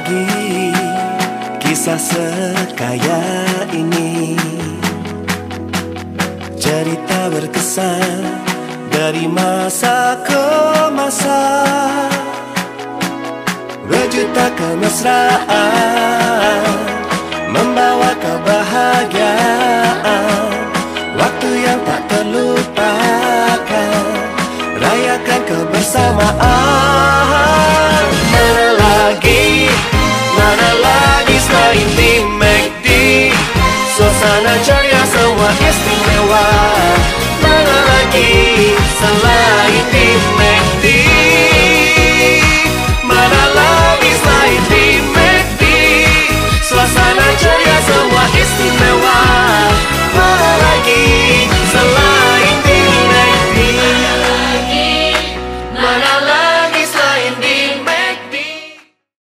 lagi kisah sekaya ini. Cerita berkesan dari masa ke masa. Berjuta kemesraan membawa kebahagiaan. Waktu yang tak terlupakan rayakan kebersamaan. sana ceria semua istimewa